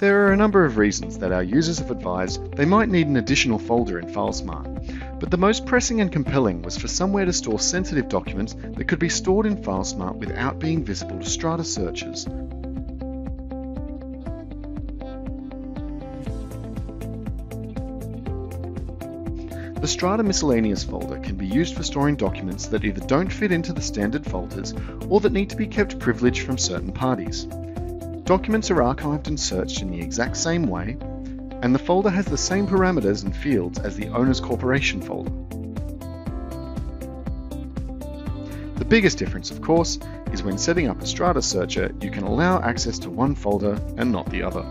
There are a number of reasons that our users have advised they might need an additional folder in FileSmart, but the most pressing and compelling was for somewhere to store sensitive documents that could be stored in FileSmart without being visible to Strata searchers. The Strata Miscellaneous folder can be used for storing documents that either don't fit into the standard folders or that need to be kept privileged from certain parties. Documents are archived and searched in the exact same way, and the folder has the same parameters and fields as the owner's corporation folder. The biggest difference, of course, is when setting up a Strata searcher, you can allow access to one folder and not the other.